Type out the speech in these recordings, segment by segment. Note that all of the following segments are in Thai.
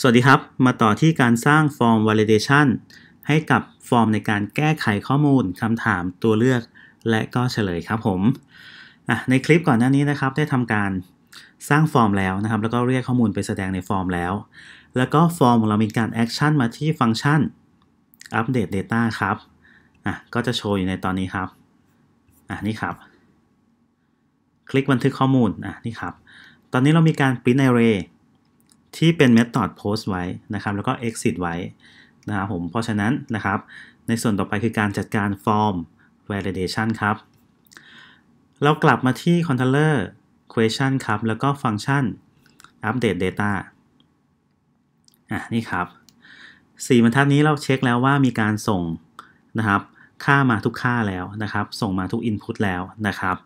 สวัสดีครับ มาต่อที่การสร้าง form validation ให้กับฟอร์มในการแก้ไขข้อมูลคำถามตัวเลือก และก็เฉลยครับผมในคลิปก่อนหน้านี้นะครับ ได้ทำการสร้างฟอร์มแล้วนะครับ แล้วก็เรียกข้อมูลไปแสดงในฟอร์มแล้ว แล้วก็ฟอร์มของเรามีการ action มาที่ฟังก์ชัน update data ครับก็จะโชว์อยู่ในตอนนี้ครับนี่ครับ คลิกบันทึกข้อมูลนี่ครับ ตอนนี้เรามีการ print array ที่เป็น method post ไว้นะครับ แล้วก็ exit ไว้นะครับผมเพราะฉะนั้นนะครับ ในส่วนต่อไปคือการจัดการ form validation ครับ เรากลับมาที่ controller question ครับ แล้วก็ฟังก์ชัน update data อะนี่ครับ4บรรทัดนี้เราเช็คแล้วว่ามีการส่งนะครับ ค่ามาทุกค่าแล้วนะครับ ส่งมาทุก input แล้วนะครับ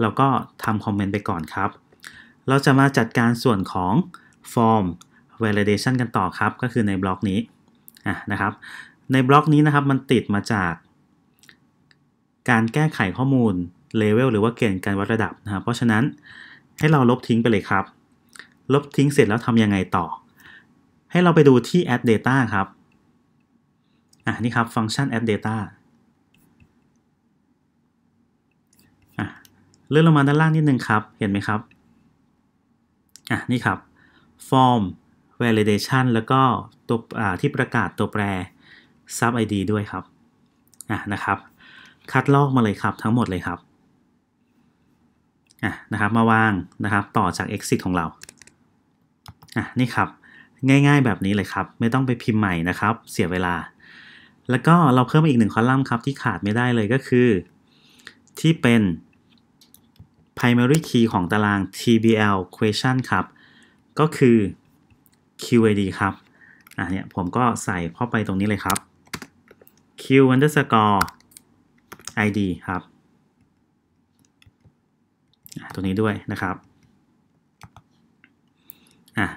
เราก็ทำคอมเมนต์ไปก่อนครับ เราจะมาจัดการส่วนของ form validation กันต่อครับ ก็คือในบล็อกนี้นะครับ ในบล็อกนี้นะครับมันติดมาจาก การแก้ไขข้อมูล level หรือว่าเกณฑ์การวัดระดับนะครับ เพราะฉะนั้นให้เราลบทิ้งไปเลยครับ ลบทิ้งเสร็จแล้วทำยังไงต่อ ให้เราไปดูที่ add data ครับอะนี่ครับฟังก์ชัน add data อะเลื่อนลงมาด้านล่างนิดนึงครับ เห็นไหมครับอะนี่ครับ form validation แล้วก็ตัวที่ประกาศตัวแปร sub id ด้วยครับอะนะครับ คัดลอกมาเลยครับทั้งหมดเลยครับอะนะครับมาวางนะครับต่อจาก exit ของเราอะนี่ครับง่ายๆแบบนี้เลยครับ ไม่ต้องไปพิมพ์ใหม่นะครับ เสียเวลา แล้วก็เราเพิ่มอีกหนึ่งคอลัมน์ครับที่ขาดไม่ได้เลยก็คือ ที่เป็น primary key ของตาราง TBL question ครับ ก็คือ QID ครับอะเนี่ยผมก็ใส่เข้าไปตรงนี้เลยครับ Q underscore ID ครับตัวนี้ด้วยนะครับอะ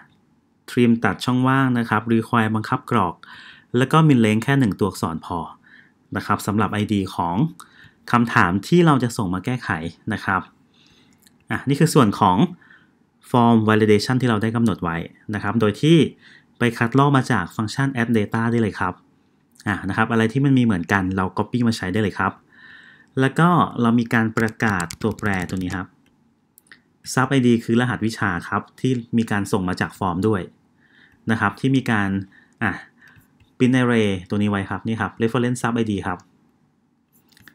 ทรีมตัดช่องว่างนะครับ require บังคับกรอก แล้วก็มีเลงแค่ 1 ตัวอักษรพอนะครับสำหรับ ID ของคำถามที่เราจะส่งมาแก้ไขนะครับอะนี่คือส่วนของ form validation ที่เราได้กำหนดไว้นะครับ โดยที่ไปคัดลอกมาจากฟังก์ชัน add data ได้เลยครับอะนะครับ อะไรที่มันมีเหมือนกันเรา copy มาใช้ได้เลยครับ แล้วก็เรามีการประกาศตัวแปรตัวนี้ครับ sub id คือรหัสวิชาครับ ที่มีการส่งมาจากฟอร์มด้วยนะครับ ที่มีการอะ pin array ตัวนี้ไว้ครับนี่ครับ reference sub id ครับ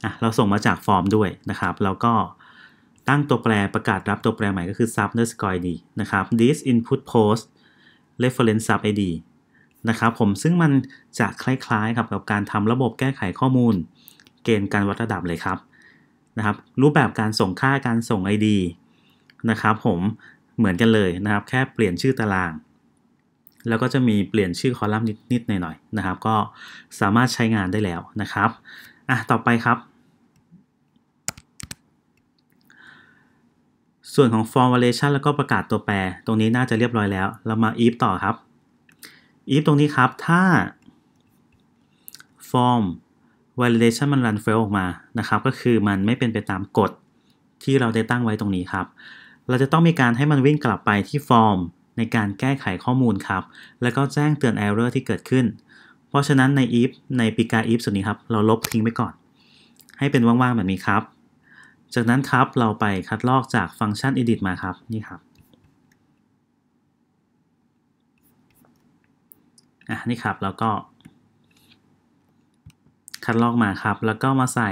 อะเราส่งมาจากฟอร์มด้วยนะครับ แล้วก็ ตั้งตัวแปรประกาศรับตัวแปรใหม่ก็คือ sub underscore id นะครับ this input post reference sub id นะครับผมซึ่งมันจะคล้ายๆครับกับการทำระบบแก้ไขข้อมูล เกณฑ์การวัดระดับเลยครับนะครับ รูปแบบการส่งค่าการส่ง id นะครับผมเหมือนกันเลยนะครับ แค่เปลี่ยนชื่อตาราง แล้วก็จะมีเปลี่ยนชื่อคอลัมน์นิดๆหน่อยๆนะครับ ก็สามารถใช้งานได้แล้วนะครับอะต่อไปครับ ส่วนของ form validation แล้วก็ประกาศตัวแปร ตรงนี้น่าจะเรียบร้อยแล้ว เรามา if ต่อครับ if ตรงนี้ครับ ถ้า form validation มัน run fail ออกมานะครับ ก็คือมันไม่เป็นไปตามกฎที่เราได้ตั้งไว้ตรงนี้ครับ เราจะต้องมีการให้มันวิ่งกลับไปที่ form ในการแก้ไขข้อมูลครับ แล้วก็แจ้งเตือน error ที่เกิดขึ้น เพราะฉะนั้นใน if ในปีกา if ส่วนนี้ครับ เราลบทิ้งไปก่อน ให้เป็นว่างๆแบบนี้ครับ จากนั้นครับเราไปคัดลอกจากฟังก์ชัน edit มาครับนี่ครับอะนี่ครับแล้วก็ คัดลอกมาครับ แล้วก็มาใส่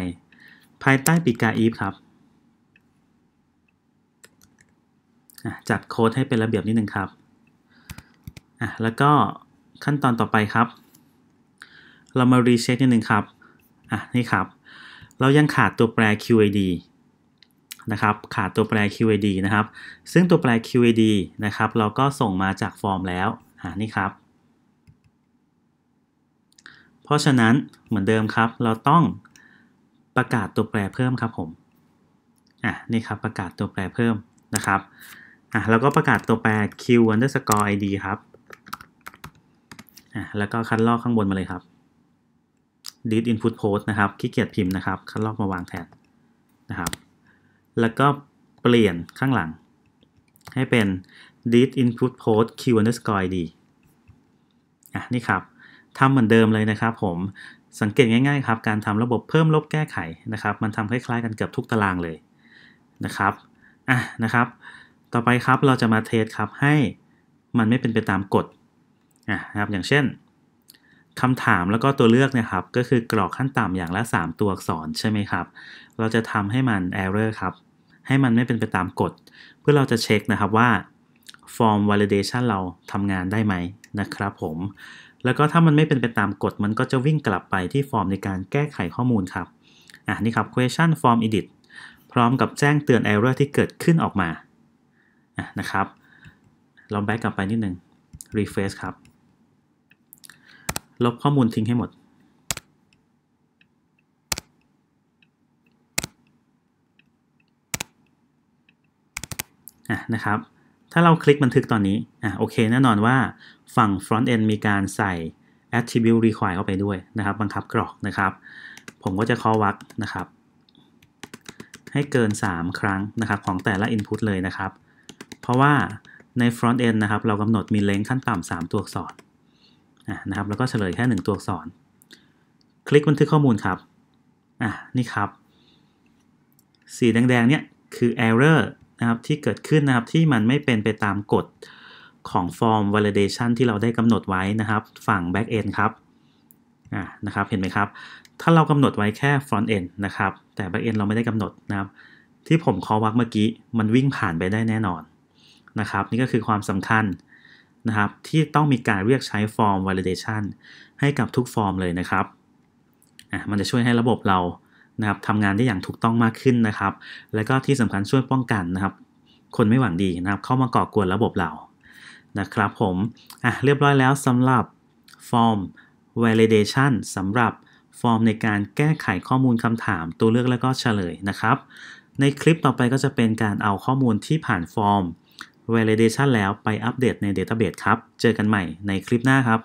ภายใต้ปีกา if ครับจัดโค้ดให้เป็นระเบียบนิดนึงครับอะแล้วก็ขั้นตอนต่อไปครับ เรามารีเช็คนิดนึงครับอะนี่ครับ เรายังขาดตัวแปร QID นะครับขาดตัวแปร QAD นะครับ ซึ่งตัวแปร QAD นะครับ เราก็ส่งมาจากฟอร์มแล้วอ่านี่ครับ เพราะฉะนั้นเหมือนเดิมครับ เราต้องประกาศตัวแปรเพิ่มครับผมอะนี่ครับประกาศตัวแปรเพิ่มนะครับอะแล้วก็ประกาศตัวแปร q underscore id ครับอะแล้วก็คัดลอกข้างบนมาเลยครับ delete input post นะครับขี้เกียจพิมพ์นะครับ คัดลอกมาวางแทนนะครับ แล้วก็เปลี่ยนข้างหลัง ให้เป็น did input post q underscore id อะนี่ครับทำเหมือนเดิมเลยนะครับผมสังเกตง่ายๆครับ การทำระบบเพิ่มลบแก้ไขนะครับ มันทำคล้ายๆกันเกือบทุกตารางเลยนะครับอะนะครับ ต่อไปครับเราจะมาเทสครับให้มันไม่เป็นไปตามกฎอะนะครับอย่างเช่น คำถามแล้วก็ตัวเลือกนะครับ ก็คือกรอกขั้นต่ำอย่างละ 3 ตัวอักษรใช่ไหมครับ เราจะทำให้มัน error ครับ ให้มันไม่เป็นไปตามกฎ เพื่อเราจะเช็คนะครับว่า form validation เราทำงานได้ไหมนะครับผม แล้วก็ถ้ามันไม่เป็นไปตามกฎ มันก็จะวิ่งกลับไปที่ฟอร์มในการแก้ไขข้อมูลครับ อะนี่ครับ question form edit พร้อมกับแจ้งเตือน error ที่เกิดขึ้นออกมา อะนะครับเราแบ็กกลับไปนิดนึง refresh ครับ ลบข้อมูลทิ้งให้หมด อะนะครับ ถ้าเราคลิกบันทึกตอนนี้ อะโอเคแน่นอนว่าฝั่ง front end มีการใส่ attribute require เข้าไปด้วยนะครับ บังคับกรอกนะครับ ผมก็จะ call วักนะครับ ให้เกิน 3 ครั้งนะครับของแต่ละ input เลยนะครับ เพราะว่าใน front end นะครับ เรากำหนดมี length ขั้นต่ำ3 ตัวอักษร นะครับแล้วก็เฉลยแค่ 1 ตัวอักษร คลิกบันทึกข้อมูลครับอะนี่ครับ สีแดงๆเนี่ยคือ error นะครับที่เกิดขึ้นนะครับที่มันไม่เป็นไปตามกฎของ form validation ที่เราได้กำหนดไว้นะครับ ฝั่ง back end ครับอ่านะครับเห็นไหมครับ ถ้าเรากำหนดไว้แค่ front end นะครับ แต่ back end เราไม่ได้กำหนดนะครับ ที่ผมคอวักเมื่อกี้มันวิ่งผ่านไปได้แน่นอนนะครับ นี่ก็คือความสำคัญ นะครับที่ต้องมีการเรียกใช้ form validation ให้กับทุกฟอร์มเลยนะครับอะมันจะช่วยให้ระบบเรานะครับทำงานได้อย่างถูกต้องมากขึ้นนะครับ แล้วก็ที่สำคัญช่วยป้องกันนะครับ คนไม่หวังดีนะครับ เข้ามาก่อกวนระบบเรานะครับผมอะเรียบร้อยแล้วสำหรับ form validation สำหรับฟอร์มในการแก้ไขข้อมูลคำถาม ตัวเลือกแล้วก็เฉลยนะครับ ในคลิปต่อไปก็จะเป็นการเอาข้อมูลที่ผ่านฟอร์ม validation แล้วไปอัปเดตใน database ครับ เจอกันใหม่ในคลิปหน้าครับ